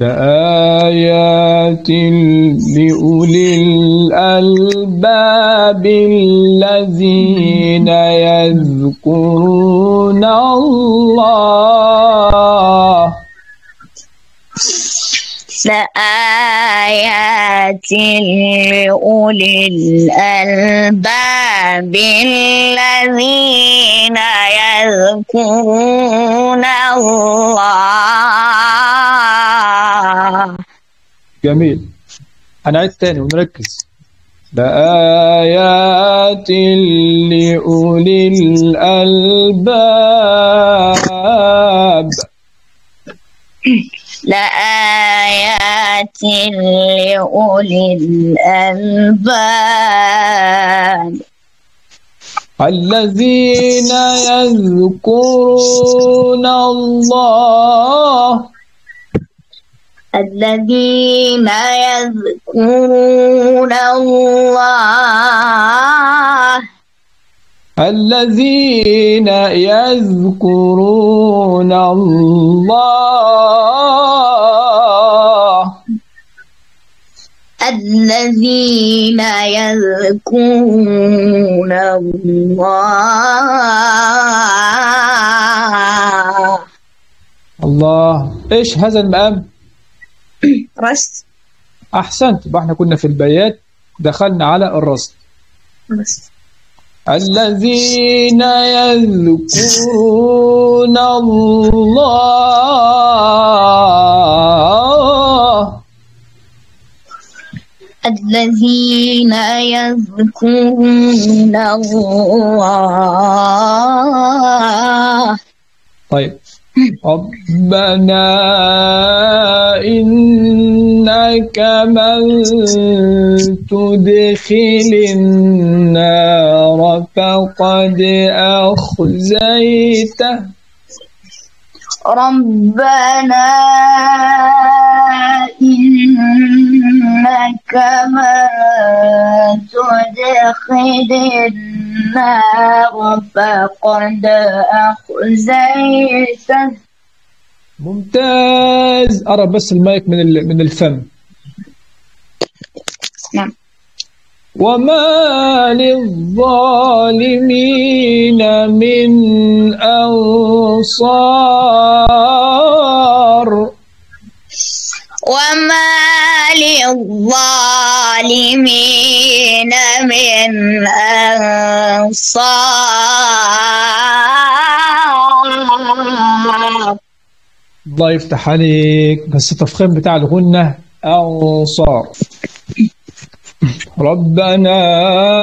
لآيات لأولي الألباب الذين يذكرون الله. لآيات لأولي الألباب الذين يذكرون الله. جميل. هنعيد تاني ونركز. لآيات لأولي الألباب. لآيات لأولي الألباب. الذين يذكرون الله الذين يذكرون الله. الذين يذكرون الله. الذين يذكرون الله. الله. إيش هذا المقام؟ رست. أحسنت. يبقى إحنا كنا في البيات دخلنا على الرصد رست. الذين يذكرون الله. الذين يذكرون الله. طيب. ربنا إنك من تدخل النار فقد أخزيته. ربنا إنك من تدخل النار فقد أخزيته. ممتاز. أرى بس المايك من ال- من الفم. نعم. وما للظالمين من أنصار. وما للظالمين من أنصار. الله يفتح عليك بس التفخيم بتاع الغنة أنصار ربنا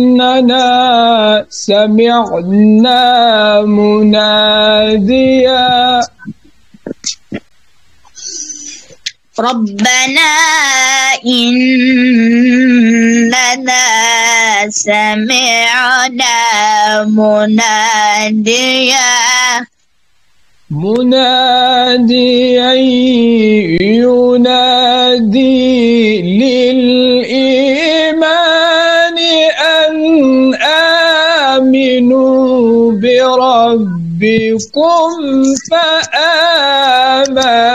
إننا سمعنا مناديا. ربنا إننا سمعنا مناديا. مناديا ينادي للإيمان أن آمنوا بربكم فآمنا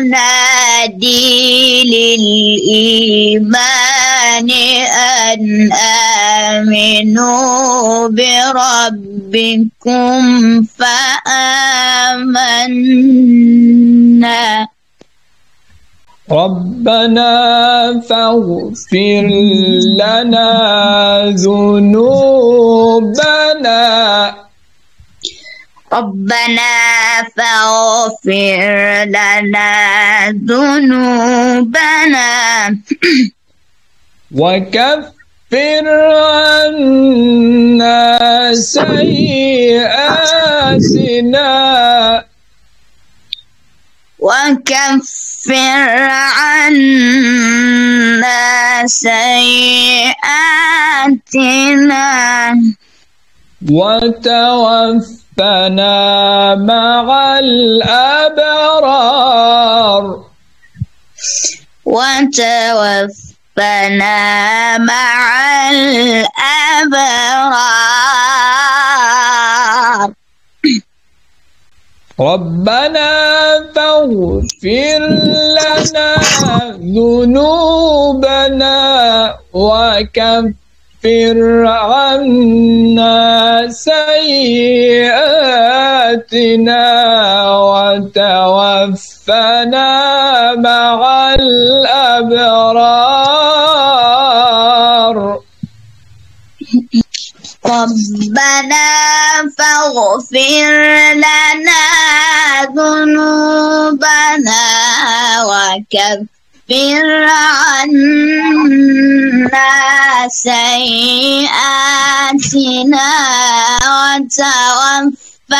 ينادي للإيمان أن آمنوا بربكم فآمنا. ربنا فاغفر لنا ذنوبنا. ربنا فاغفر لنا ذنوبنا. وكفر عنا سيئاتنا. وكفر عنا سيئاتنا. وتوفنا مع الأبرار. مع الأبرار. ربنا فاغفر لنا ذنوبنا وكفر عنا سيئاتنا وتوفنا مع الأبرار ربنا فاغفر لنا ذنوبنا وكفر عنا سيئاتنا وتوفنا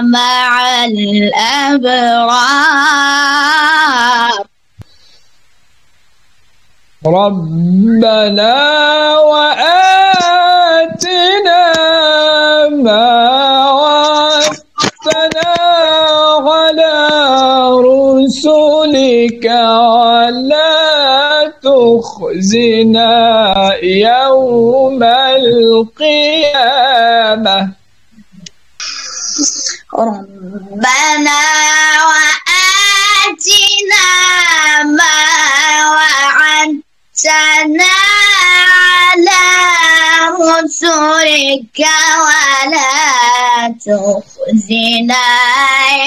مع الأبرار. ربنا وآتنا ما وعدتنا على رسلك ولا تخزنا يوم القيامة. ربنا وآتنا ما وعدتنا على رسلك ولا تخزنا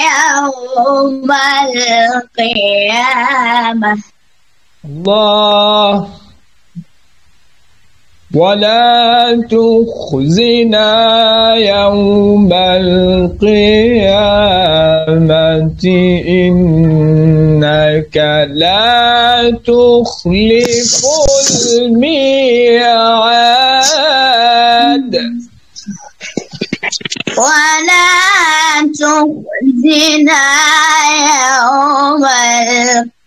يوم القيامة. الله. ولا تخزنا يوم القيامة. إنك لا تخلف الميعاد. ولا تخزنا يوم القيامة.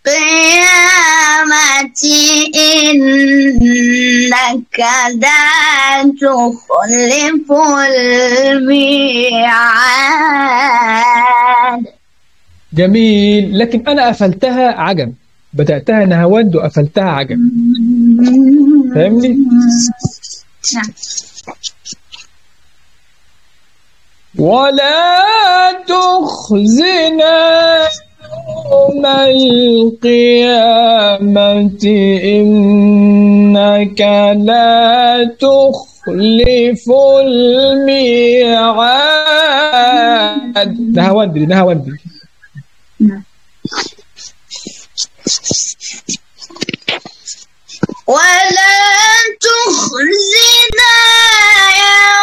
إنك لا تخلف الميعاد. جميل. لكن أنا قفلتها عجم بدأتها نهاوند وقفلتها عجم فاهمني؟ ولا تخزنا يوم القيامة إنك لا تخلف الميعاد. نهاوندي نهاوندي ولا تخزنا يوم